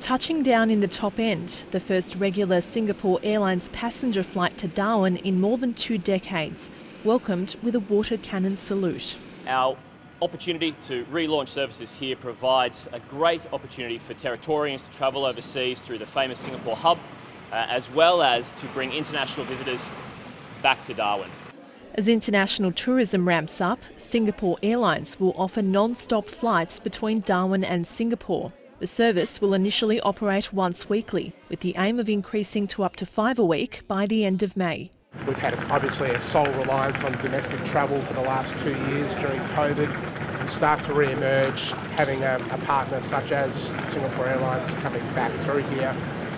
Touching down in the top end, the first regular Singapore Airlines passenger flight to Darwin in more than two decades, welcomed with a water cannon salute. Our opportunity to relaunch services here provides a great opportunity for Territorians to travel overseas through the famous Singapore hub, uh, as well as to bring international visitors back to Darwin. As international tourism ramps up, Singapore Airlines will offer non stop flights between Darwin and Singapore. The service will initially operate once weekly, with the aim of increasing to up to five a week by the end of May. We've had obviously a sole reliance on domestic travel for the last two years during COVID. As we start to re-emerge, having a, a partner such as Singapore Airlines coming back through here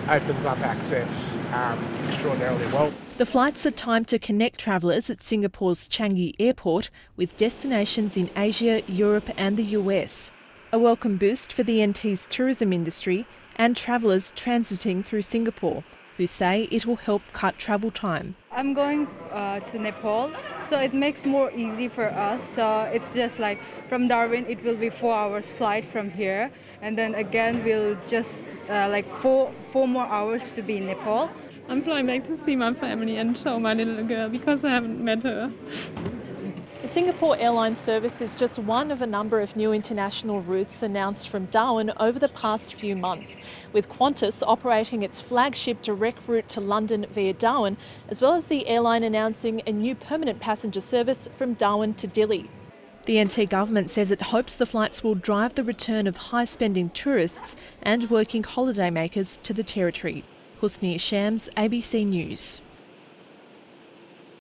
opens up access um, extraordinarily well. The flights are timed to connect travellers at Singapore's Changi Airport with destinations in Asia, Europe, and the US. A welcome boost for the NT's tourism industry and travellers transiting through Singapore, who say it will help cut travel time. I'm going uh, to Nepal, so it makes more easy for us. So it's just like from Darwin, it will be four hours flight from here, and then again we'll just uh, like four four more hours to be in Nepal. I'm flying back to see my family and show my little girl because I haven't met her. Singapore Airlines service is just one of a number of new international routes announced from Darwin over the past few months, with Qantas operating its flagship direct route to London via Darwin, as well as the airline announcing a new permanent passenger service from Darwin to Dili. The NT government says it hopes the flights will drive the return of high spending tourists and working holidaymakers to the territory. Husni Shams, ABC News.